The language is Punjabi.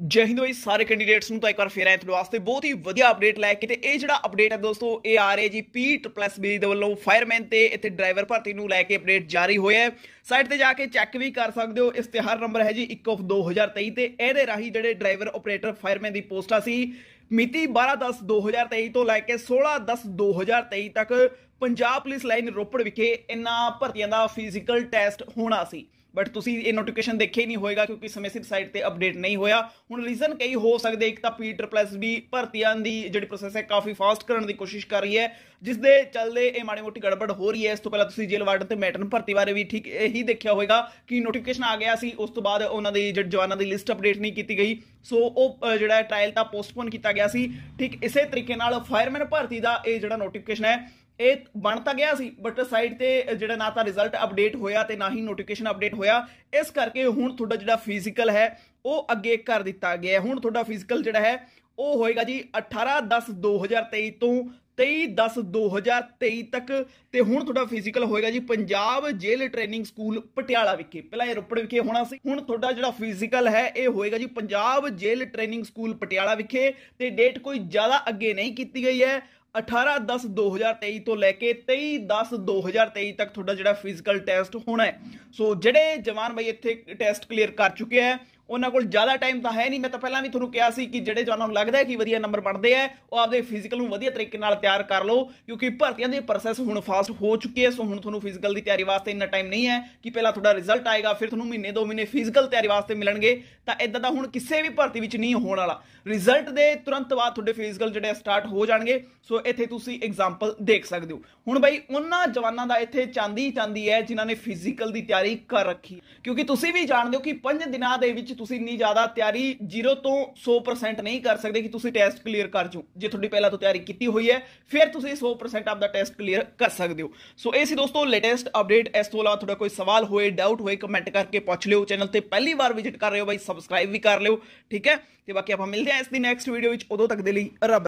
ਜੈ ਹਿੰਦ ਬਈ, ਸਾਰੇ ਕੈਂਡੀਡੇਟਸ ਨੂੰ ਤਾਂ ਇੱਕ ਵਾਰ ਫੇਰ ਆਏ ਤੁਹਾਡੇ ਵਾਸਤੇ ਬਹੁਤ ਹੀ ਵਧੀਆ ਅਪਡੇਟ ਲੈ ਕੇ ਤੇ ਇਹ ਜਿਹੜਾ ਅਪਡੇਟ ਹੈ ਦੋਸਤੋ, ਇਹ ਆ ਰਿਹਾ ਜੀ P+B ਦੇ ਵੱਲੋਂ ਫਾਇਰਮੈਨ ਤੇ ਇੱਥੇ ਡਰਾਈਵਰ ਭਰਤੀ ਨੂੰ ਲੈ ਕੇ ਅਪਡੇਟ ਜਾਰੀ ਹੋਇਆ ਹੈ। ਸਾਈਟ ਤੇ ਜਾ ਕੇ ਚੈੱਕ ਵੀ ਕਰ ਸਕਦੇ ਹੋ ਇਸ਼ਤਿਹਾਰ ਨੰਬਰ ਹੈ ਜੀ 1 ਆਫ 2023 ਤੇ ਇਹਦੇ ਰਾਹੀਂ ਜਿਹੜੇ ਡਰਾਈਵਰ ਆਪਰੇਟਰ ਫਾਇਰਮੈਨ ਦੀ ਪੋਸਟਾਂ ਸੀ ਮਿਤੀ 12/10/2023 ਤੋਂ ਲੈ ਕੇ 16/10/2023 ਤੱਕ ਪੰਜਾਬ ਪੁਲਿਸ ਲਾਈਨ ਰੋਪੜ ਵਿਖੇ ਇਹਨਾਂ ਭਰਤੀਆਂ ਦਾ ਫਿਜ਼ੀਕਲ ਟੈਸਟ ਹੋਣਾ ਸੀ। ਬਟ ਤੁਸੀਂ ਇਹ ਨੋਟੀਫਿਕੇਸ਼ਨ ਦੇਖਿਆ ਹੀ ਨਹੀਂ ਹੋਏਗਾ ਕਿਉਂਕਿ ਸਮੇਂ ਸਿਰ ਸਾਈਟ ਤੇ ਅਪਡੇਟ ਨਹੀਂ ਹੋਇਆ। ਹੁਣ ਰੀਜ਼ਨ ਕਈ ਹੋ ਸਕਦੇ, ਇੱਕ ਤਾਂ ਪੀਟਰ ਪਲੱਸ ਵੀ ਭਰਤੀਆਂ ਦੀ ਜਿਹੜੀ ਪ੍ਰੋਸੈਸ ਹੈ ਕਾਫੀ ਫਾਸਟ ਕਰਨ ਦੀ ਕੋਸ਼ਿਸ਼ ਕਰ ਰਹੀ ਹੈ ਜਿਸ ਦੇ ਚੱਲਦੇ ਇਹ ਮਾੜੀ ਮੋਟੀ ਗੜਬੜ ਹੋ ਰਹੀ ਹੈ। ਇਸ ਤੋਂ ਪਹਿਲਾਂ ਤੁਸੀਂ ਜੇਲ੍ਹ ਵਾਰਡਨ ਤੇ ਮੈਟਰਨ ਭਰਤੀ ਬਾਰੇ ਵੀ ਠੀਕ ਇਹੀ ਦੇਖਿਆ ਹੋਏਗਾ ਕਿ ਨੋਟੀਫਿਕੇਸ਼ਨ ਆ ਗਿਆ ਸੀ, ਉਸ ਤੋਂ ਬਾਅਦ ਉਹਨਾਂ ਦੀ ਜਿਹੜੇ ਜਵਾਨਾਂ ਦੀ ਲਿਸਟ ਅਪਡੇਟ ਨਹੀਂ ਕੀਤੀ ਗਈ। ਸੋ ਉਹ ਜਿਹੜਾ ਟ੍ਰਾਇਲ ਤਾਂ ਪੋਸਟਪੋਨ ਕੀਤਾ ਗਿਆ ਸੀ। ਠੀਕ ਇਸੇ ਤਰੀਕੇ ਨਾਲ ਫਾਇਰਮੈਨ ਭਰਤੀ ਦਾ ਇਹ ਜਿਹੜਾ ਨੋਟੀਫਿਕੇਸ਼ਨ ਹੈ ਇਹ ਬਣ ਤਾਂ ਗਿਆ ਸੀ ਬਟ ਸਾਈਟ ਤੇ ਜਿਹੜਾ ਨਾ ਤਾਂ ਰਿਜ਼ਲਟ ਅਪਡੇਟ ਹੋਇਆ ਤੇ ਨਾ ਹੀ ਨੋਟੀਫਿਕੇਸ਼ਨ ਅਪਡੇਟ ਹੋਇਆ। ਇਸ ਕਰਕੇ ਹੁਣ ਤੁਹਾਡਾ ਜਿਹੜਾ ਫਿਜ਼ੀਕਲ ਹੈ, ਉਹ ਅੱਗੇ ਕਰ ਦਿੱਤਾ ਗਿਆ ਹੁਣ ਤੁਹਾਡਾ ਫਿਜ਼ੀਕਲ ਜਿਹੜਾ ਹੈ, ਉਹ ਹੋਏਗਾ ਜੀ 18 10 2023 ਤੋਂ 23 10 2023 ਤੱਕ। ਤੇ ਹੁਣ ਤੁਹਾਡਾ ਫਿਜ਼ੀਕਲ ਹੋਏਗਾ ਜੀ Punjab jail training school Patiala ਵਿਖੇ। ਪਹਿਲਾਂ ਇਹ ਰੋਪੜ ਵਿਖੇ ਹੋਣਾ ਸੀ, ਹੁਣ ਤੁਹਾਡਾ ਜਿਹੜਾ ਫਿਜ਼ੀਕਲ ਹੈ, ਇਹ ਹੋਏਗਾ ਜੀ Punjab jail training school Patiala ਵਿਖੇ। ਤੇ ਡੇਟ ਕੋਈ ਜ਼ਿਆਦਾ ਅੱਗੇ ਨਹੀਂ ਕੀਤੀ ਗਈ ਹੈ। 18 10 2023 ਤੋਂ ਲੈ ਕੇ 23 10 2023 ਤੱਕ ਤੁਹਾਡਾ ਜਿਹੜਾ ਫਿਜ਼ੀਕਲ ਟੈਸਟ ਹੋਣਾ ਹੈ। ਸੋ ਜਿਹੜੇ ਜਵਾਨ ਬਈ ਇੱਥੇ ਟੈਸਟ ਕਲੀਅਰ ਕਰ ਚੁੱਕੇ ਆ ਉਹਨਾਂ ਕੋਲ ਜ਼ਿਆਦਾ ਟਾਈਮ ਤਾਂ ਹੈ ਨਹੀਂ। ਮੈਂ ਤਾਂ ਪਹਿਲਾਂ ਵੀ ਤੁਹਾਨੂੰ ਕਿਹਾ ਸੀ ਕਿ ਜਿਹੜੇ ਜਵਾਨਾਂ ਨੂੰ ਲੱਗਦਾ ਹੈ ਕਿ ਵਧੀਆ ਨੰਬਰ ਬਣਦੇ ਆ ਉਹ ਆਪਦੇ ਫਿਜ਼ੀਕਲ ਨੂੰ ਵਧੀਆ ਤਰੀਕੇ ਨਾਲ ਤਿਆਰ ਕਰ ਲਓ, ਕਿਉਂਕਿ ਭਰਤੀਆਂ ਦੀ ਪ੍ਰੋਸੈਸ ਹੁਣ ਫਾਸਟ ਹੋ ਚੁੱਕੀ ਹੈ ਸੋ ਹੁਣ ਤੁਹਾਨੂੰ ਫਿਜ਼ੀਕਲ ਦੀ ਤਿਆਰੀ ਵਾਸਤੇ ਇੰਨਾ ਟਾਈਮ ਨਹੀਂ ਹੈ ਕਿ ਪਹਿਲਾਂ ਤੁਹਾਡਾ ਰਿਜ਼ਲਟ ਆਏਗਾ, ਫਿਰ ਤੁਹਾਨੂੰ ਮਹੀਨੇ, ਦੋ ਮਹੀਨੇ ਫਿਜ਼ੀਕਲ ਤਿਆਰੀ ਵਾਸਤੇ ਮਿਲਣਗੇ, ਤਾਂ ਇਦਾਂ ਦਾ ਹੁਣ ਕਿਸੇ ਵੀ ਭਰਤੀ ਵਿੱਚ ਨਹੀਂ ਹੋਣ ਵਾਲਾ। ਰਿਜ਼ਲਟ ਦੇ ਤੁਰੰਤ ਬਾਅਦ ਤੁਹਾਡੇ ਫਿਜ਼ੀਕਲ ਜਿਹੜੇ ਸਟਾਰਟ ਹੋ ਜਾਣਗੇ ਸੋ ਇੱਥੇ ਤੁਸੀਂ ਐਗਜ਼ਾਮਪਲ ਦੇਖ ਸਕਦੇ ਹੋ। ਹੁਣ ਬਈ ਉਹਨਾਂ ਜਵਾਨਾਂ ਦਾ ਇੱਥੇ ਚਾਂਦੀ ਚਾਂਦੀ ਹੈ ਜਿਨ੍ਹਾਂ ਨੇ ਫਿਜ਼ੀਕਲ ਦੀ ਤਿਆਰੀ ਕਰ ਰੱਖੀ। ਕਿਉਂਕਿ ਤੁਸੀਂ ਵੀ ਜਾਣਦੇ ਹੋ ਕਿ 5 ਦਿਨਾਂ ਦੇ ਵਿੱਚ ਤੁਸੀਂ ਇੰਨੀ ਜ਼ਿਆਦਾ ਤਿਆਰੀ 0 ਤੋਂ 100% ਨਹੀਂ ਕਰ ਸਕਦੇ ਕਿ ਤੁਸੀਂ ਟੈਸਟ ਕਲੀਅਰ ਕਰ ਜਾਓ। ਜੇ ਤੁਹਾਡੀ ਪਹਿਲਾਂ ਤੋਂ ਤਿਆਰੀ ਕੀਤੀ ਹੋਈ ਹੈ, ਫਿਰ ਤੁਸੀਂ 100% ਆਪਦਾ ਟੈਸਟ ਕਲੀਅਰ ਕਰ ਸਕਦੇ ਹੋ। ਸੋ ਇਹ ਸੀ ਦੋਸਤੋ ਲੇਟੈਸਟ ਅਪਡੇਟ ਇਸ ਤੋਂ ਇਲਾਵਾ ਤੁਹਾਡਾ ਕੋਈ ਸਵਾਲ ਹੋਏ ਡਾਊਟ ਹੋਏ ਕਮੈਂਟ ਕਰਕੇ ਪੁੱਛ ਲਿਓ। ਚੈਨਲ ਤੇ ਪਹਿਲੀ ਵਾਰ ਵਿਜ਼ਿਟ ਕਰ ਰਹੇ ਹੋ ਬਾਈ ਸਬਸਕ੍ਰਾਈਬ ਵੀ ਕਰ ਲਿਓ, ਠੀਕ ਹੈ? ਤੇ ਬਾਕੀ ਆਪਾਂ ਮਿਲਦੇ ਹਾਂ ਇਸ ਦੀ ਨੈਕਸਟ ਵੀਡੀਓ ਵਿੱਚ। ਉਦੋਂ ਤੱਕ ਦੇ ਲਈ ਰੱਬ